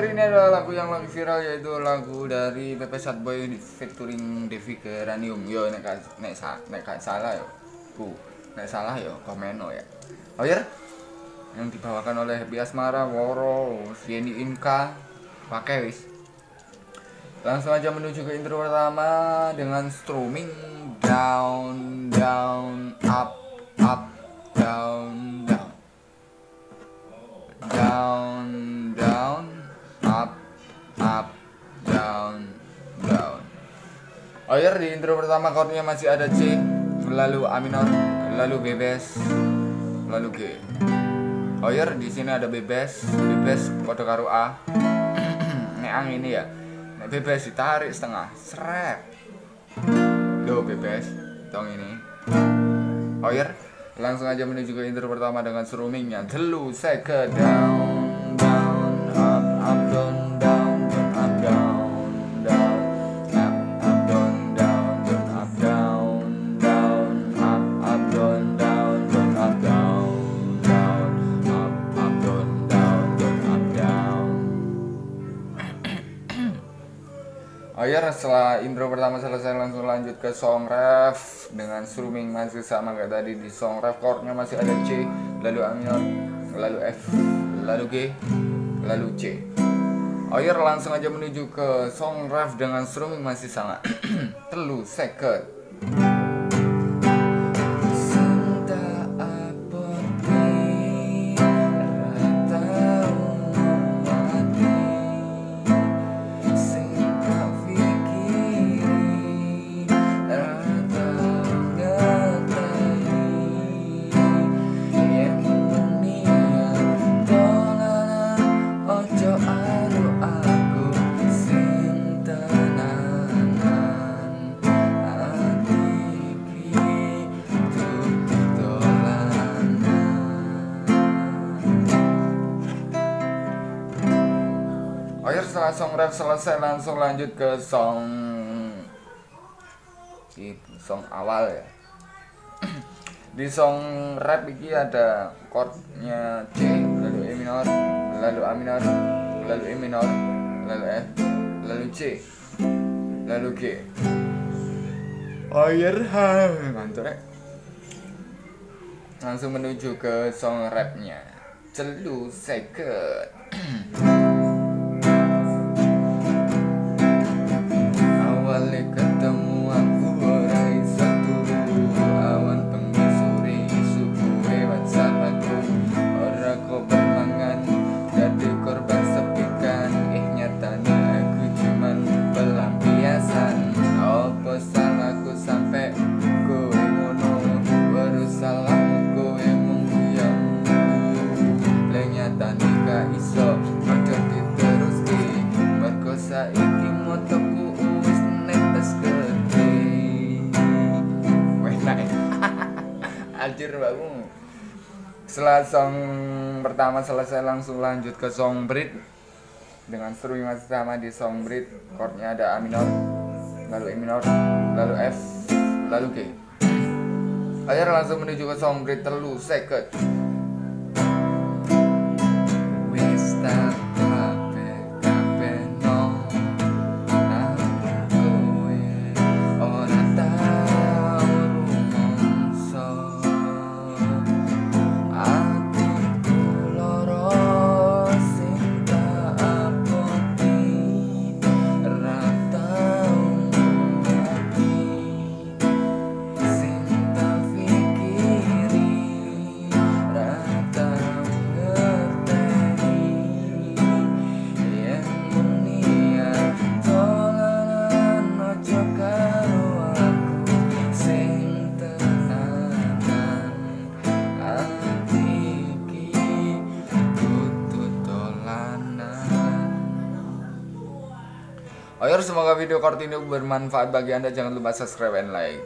adalah lagu yang lagi viral yaitu lagu dari Pepe Sad Boy featuring Devi Geranium. Yo nek nek nek salah yo. Bu, nek salah yo komeno ya. Oh ya? Yang dibawakan oleh Happy Asmara, Woro, Sieni Inka, pakai wis. Langsung aja menuju ke intro pertama dengan strumming down down up up down up down down. Oh ya di intro pertama chordnya masih ada C lalu A minor lalu B bass lalu G. Oh ya di sini ada B bass B bass kode karo A. Neang ini ya nek B bass ditarik setengah seret do B bass tong ini. Oh ya, langsung aja menuju ke intro pertama dengan strummingnya Telu seke down down up up down Oh ya, setelah intro pertama selesai langsung lanjut ke song ref dengan strumming masih sama kayak tadi di song ref chordnya masih ada C, lalu A minor, lalu F, lalu G, lalu C. Oh ya, langsung aja menuju ke song ref dengan strumming masih sama. Telu second. Ya setelah song rap selesai langsung lanjut ke song itu song awal ya. Di song rap ini ada chordnya C, lalu E minor, lalu A minor, lalu E minor, lalu F, lalu C, lalu G. Iya, mantap ya. Langsung menuju ke song rapnya. Celu second. Anjir bangun Setelah song pertama selesai langsung lanjut ke song bridge dengan strumming masih sama di song bridge chordnya ada A minor lalu E minor lalu F lalu G. Ayo langsung menuju ke song bridge telu second Ayo semoga video kort ini bermanfaat bagi anda. Jangan lupa subscribe and like